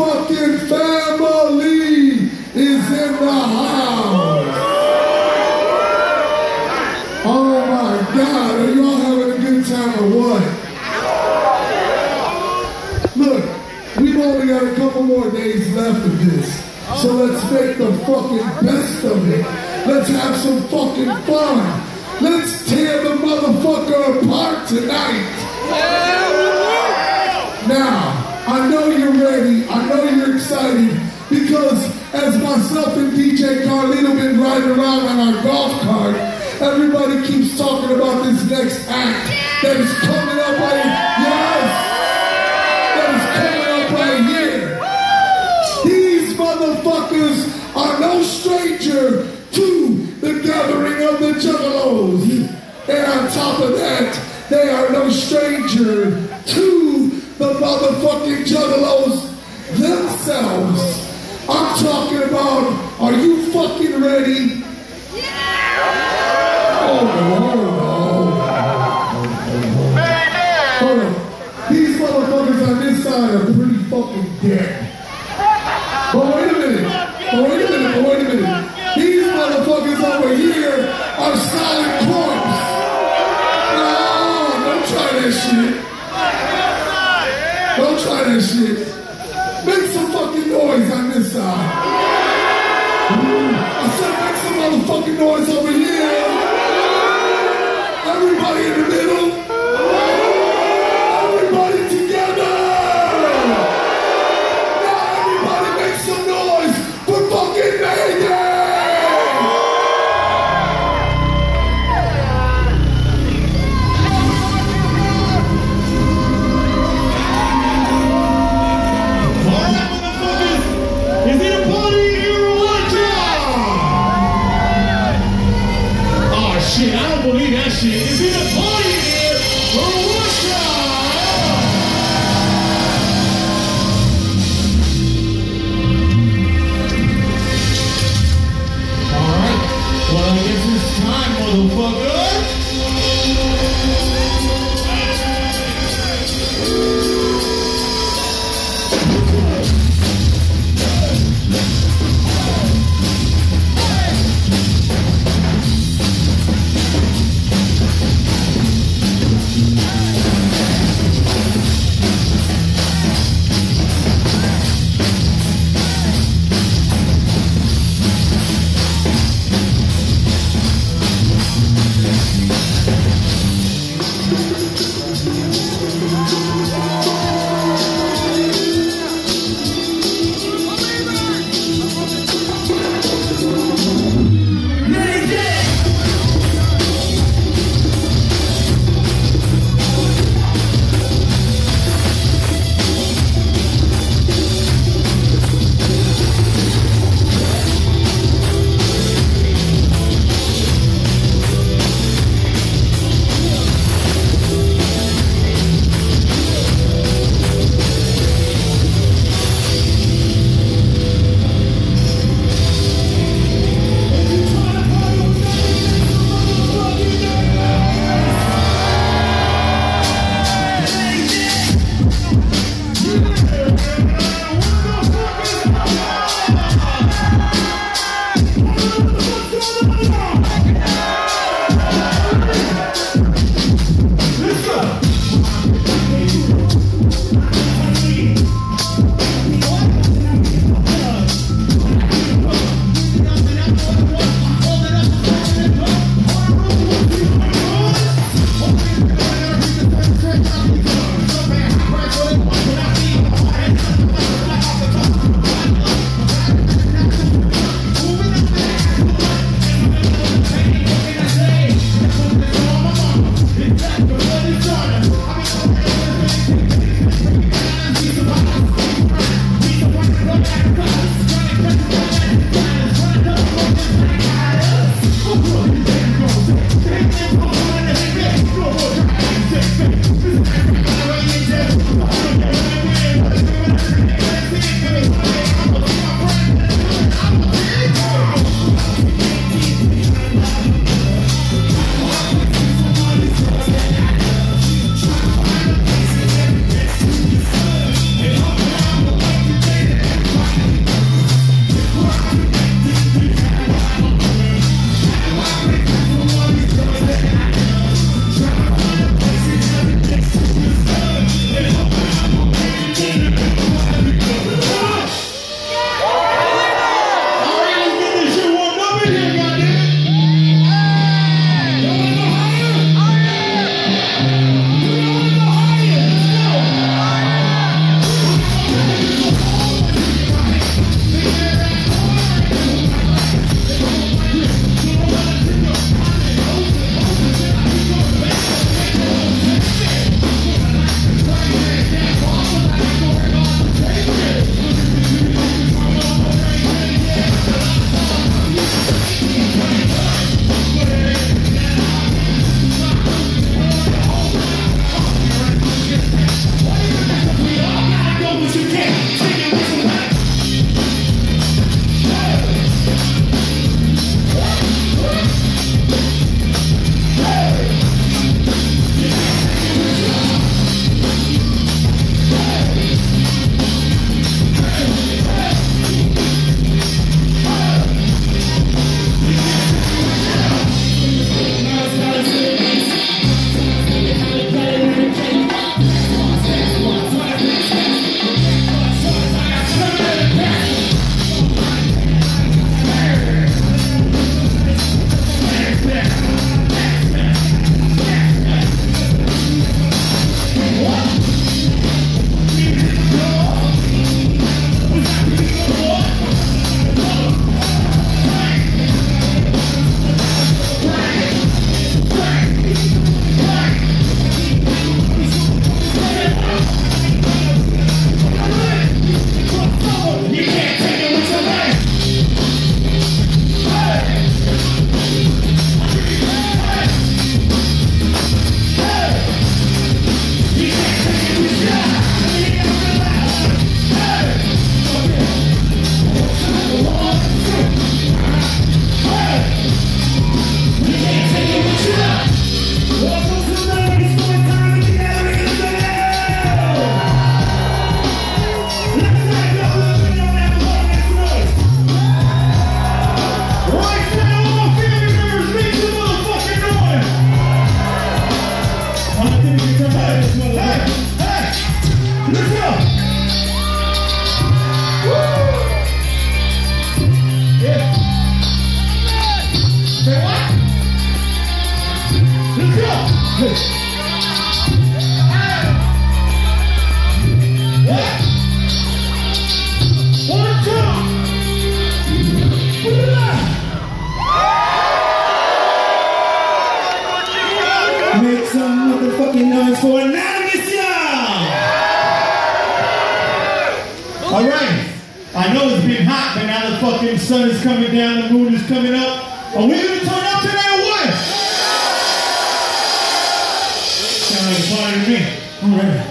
fucking family is in the house. Oh my God, are y'all having a good time or what? Look, we've only got a couple more days left of this. So let's make the fucking best of it. Let's have some fucking fun. Let's tear the motherfucker apart tonight. Now, I know you're ready. I know you're excited because as myself and DJ Carlito been riding around on our golf cart, everybody keeps talking about this next act that is coming up right Yes! That is coming up right here. These motherfuckers are no stranger to the gathering of the juggalos. And on top of that, they are no stranger motherfucking juggalos themselves. I'm talking about, are you fucking ready? That shit. Make some fucking noise on this side. I said make some motherfucking noise over here. Everybody in the middle. Make some motherfucking noise for! Alright, I know it's been hot, but now the fucking sun is coming down, the moon is coming up. Are we gonna turn up All right.